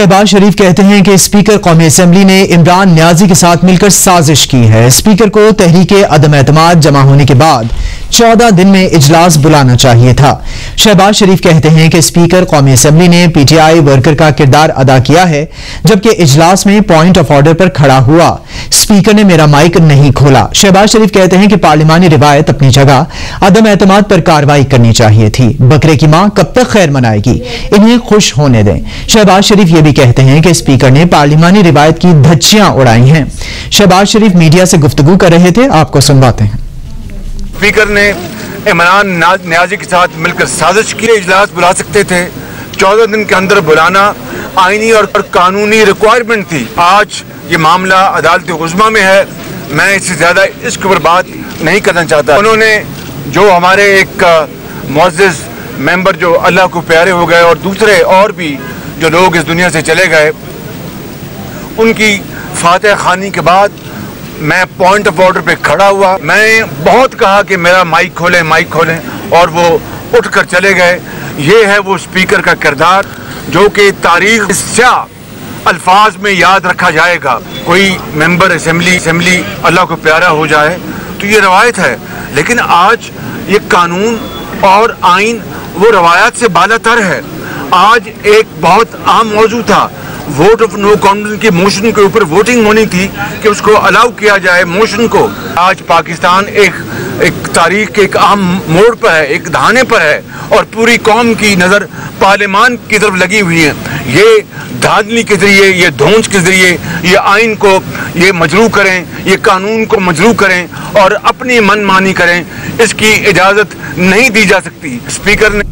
शहबाज शरीफ कहते हैं कि स्पीकर कौमी असम्बली ने इमरान न्याजी के साथ मिलकर साजिश की है। स्पीकर को तहरीक अदम एतम जमा होने के बाद चौदह दिन में इजलास बुलाना चाहिए था। शहबाज शरीफ कहते हैं कि स्पीकर कौमी असम्बली ने पीटीआई वर्कर का किरदार अदा किया है, जबकि इजलास में पॉइंट ऑफ़ ऑर्डर पर खड़ा हुआ। स्पीकर ने मेरा माइक नहीं खोला। शहबाज शरीफ कहते हैं कि पार्लिमानी रिवायत अपनी जगह अदम एतमाद पर कार्रवाई करनी चाहिए थी। बकरे की माँ कब तक खैर मनाएगी? इन्हें खुश होने दें। शहबाज शरीफ ये भी कहते हैं कि स्पीकर ने पार्लिमानी रिवायत की धज्जियाँ उड़ाई हैं। शहबाज शरीफ मीडिया से गुफ्तगू कर रहे थे। आपको सुनवाते हैं। स्पीकर ने इमरान न्याजी के साथ मिलकर साजिश की। इजलास बुला सकते थे। चौदह दिन के अंदर बुलाना आईनी और कानूनी रिक्वायरमेंट थी। आज ये मामला अदालत उजमा में है। मैं इससे ज़्यादा इसके ऊपर बात नहीं करना चाहता। उन्होंने जो हमारे एक मुआज़ मेंबर जो अल्लाह को प्यारे हो गए और दूसरे और भी जो लोग इस दुनिया से चले गए, उनकी फातह खानी के बाद मैं पॉइंट ऑफ़ ऑर्डर पे खड़ा हुआ। मैं बहुत कहा कि मेरा माइक खोलें माइक खोलें, और वो उठ कर चले गए। ये है वो स्पीकर का किरदार, जो कि तारीख स्याह अल्फाज में याद रखा जाएगा। कोई मेंबर असम्बली असम्बली अल्लाह को प्यारा हो जाए तो ये रवायत है। लेकिन आज ये कानून और आइन, वो रवायत से बालातर है। आज एक बहुत आम मौजू था। वोट ऑफ़ नो कॉन्फिडेंस की मोशन के ऊपर वोटिंग होनी थी कि उसको अलाउ किया जाए मोशन को। आज पाकिस्तान एक एक तारीख के एक अहम मोड़ पर है, एक धाने पर है और पूरी कौम की नज़र पार्लियामान की तरफ़ लगी हुई है। ये धांधली के ज़रिए, ये धोंच के ज़रिए, ये आइन को ये मजरू करें, ये कानून को मजरू करें और अपनी मनमानी करें, इसकी इजाज़त नहीं दी जा सकती। स्पीकर ने